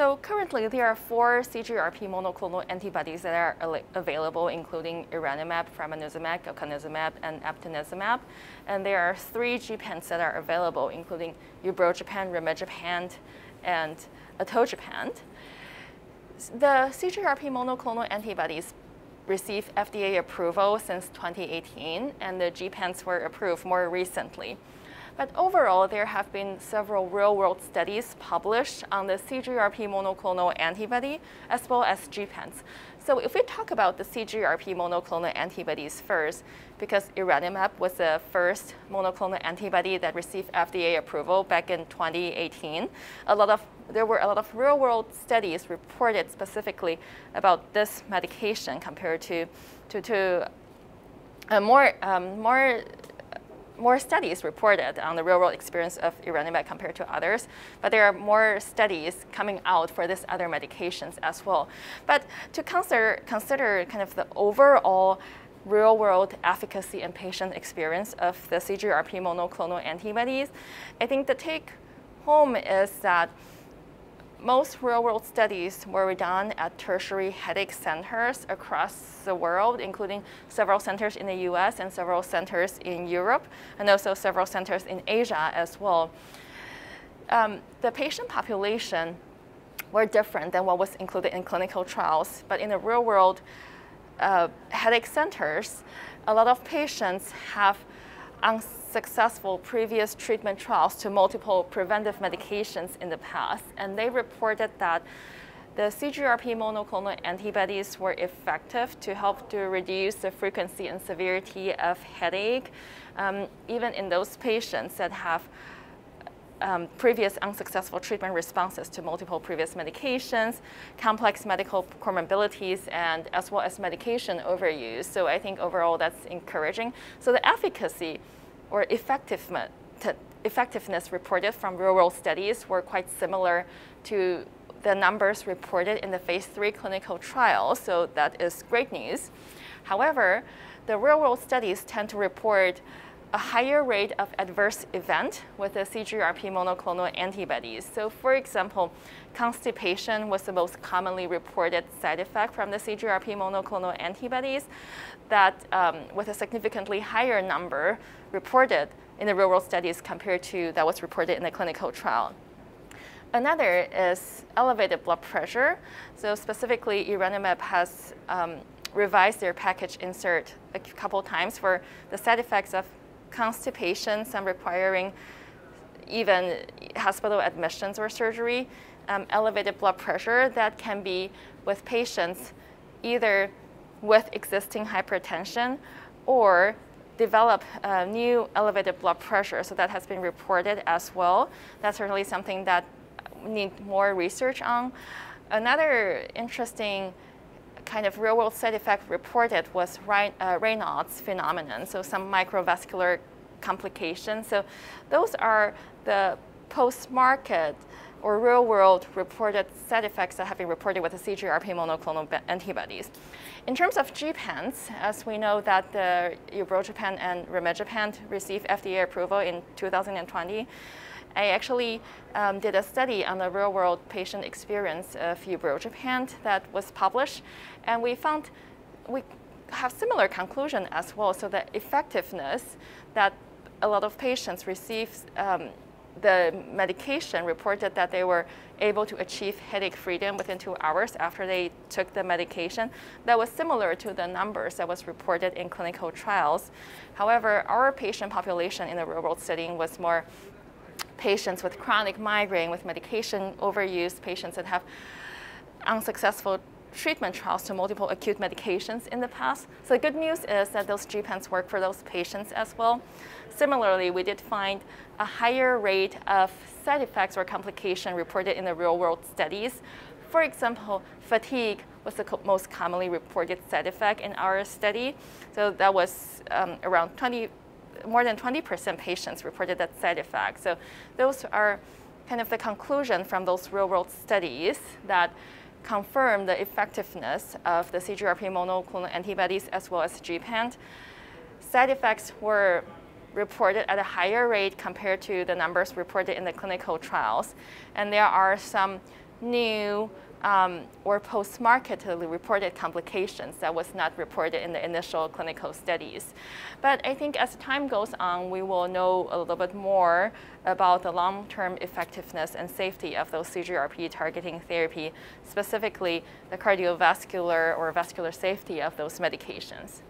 So currently, there are four CGRP monoclonal antibodies that are available, including erenumab, fremanezumab, galcanezumab, and eptinezumab. And there are three gepants that are available, including ubrogepant, rimegepant, and atogepant. The CGRP monoclonal antibodies received FDA approval since 2018, and the gepants were approved more recently. But overall, there have been several real-world studies published on the CGRP monoclonal antibody as well as gepants. So if we talk about the CGRP monoclonal antibodies first, because erenumab was the first monoclonal antibody that received FDA approval back in 2018, a lot of there were a lot of real-world studies reported specifically about this medication compared to to, to uh, more um, more more studies reported on the real-world experience of erenumab compared to others, but there are more studies coming out for these other medications as well. But to consider, consider kind of the overall real-world efficacy and patient experience of the CGRP monoclonal antibodies, I think the take home is that most real-world studies were done at tertiary headache centers across the world, including several centers in the US and several centers in Europe, and also several centers in Asia as well. Um, the patient population were different than what was included in clinical trials, but in the real world uh, headache centers, a lot of patients have unsuccessful previous treatment trials to multiple preventive medications in the past, and they reported that the CGRP monoclonal antibodies were effective to help to reduce the frequency and severity of headache, um, even in those patients that have um, previous unsuccessful treatment responses to multiple previous medications, complex medical comorbidities, and as well as medication overuse. So I think overall that's encouraging. So the efficacy or effectiveness, effectiveness reported from real-world studies were quite similar to the numbers reported in the phase three clinical trial, so that is great news. However, the real-world studies tend to report a higher rate of adverse event with the CGRP monoclonal antibodies. So for example, constipation was the most commonly reported side effect from the CGRP monoclonal antibodies that um, with a significantly higher number reported in the real-world studies compared to that was reported in the clinical trial. Another is elevated blood pressure. So specifically, erenumab has um, revised their package insert a couple times for the side effects of constipation, some requiring even hospital admissions or surgery, um, elevated blood pressure that can be with patients either with existing hypertension or develop uh, new elevated blood pressure. So that has been reported as well. That's certainly something that we need more research on. Another interesting kind of real world side effect reported was uh, Raynaud's phenomenon, so some microvascular complications. So those are the post-market or real-world reported side effects that have been reported with the CGRP monoclonal antibodies. In terms of gepants, as we know that the ubrogepant and rimegepant received FDA approval in 2020, I actually um, did a study on the real-world patient experience of ubrogepant that was published, and we found we have similar conclusion as well. So the effectiveness that a lot of patients received um, the medication reported that they were able to achieve headache freedom within two hours after they took the medication. That was similar to the numbers that was reported in clinical trials. However, our patient population in the real world setting was more patients with chronic migraine, with medication overuse, patients that have unsuccessful treatment trials to multiple acute medications in the past. So the good news is that those gepants work for those patients as well. Similarly, we did find a higher rate of side effects or complication reported in the real world studies. For example, fatigue was the co most commonly reported side effect in our study. So that was um, around 20, more than 20% patients reported that side effect. So those are kind of the conclusion from those real world studies that confirm the effectiveness of the CGRP monoclonal antibodies as well as gepant. Side effects were reported at a higher rate compared to the numbers reported in the clinical trials. And there are some new um, or post-marketally reported complications that was not reported in the initial clinical studies. But I think as time goes on, we will know a little bit more about the long-term effectiveness and safety of those CGRP targeting therapy, specifically the cardiovascular or vascular safety of those medications.